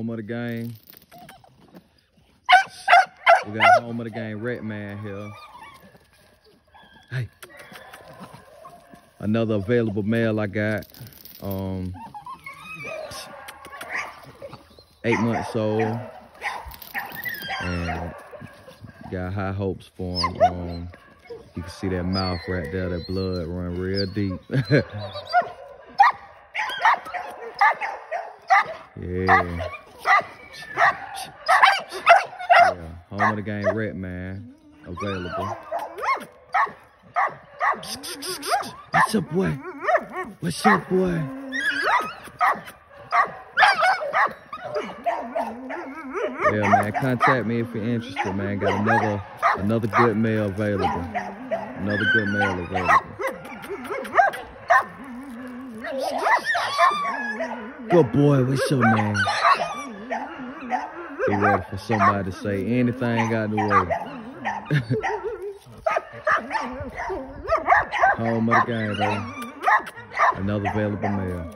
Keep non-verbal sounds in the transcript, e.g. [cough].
the game. We got home of the game, Red Man here. Hey. Another available male I got. Um, eight months old. And got high hopes for him. Um, you can see that mouth right there, that blood run real deep. [laughs] yeah. Yeah, home of the game, Red Man, available. What's up, boy? What's up, boy? Yeah, man, contact me if you're interested, man. Got another another good male available. Another good male available. Good boy, what's up, man? Be ready for somebody to say anything out the way. [laughs] Home of the game, baby. Another available male.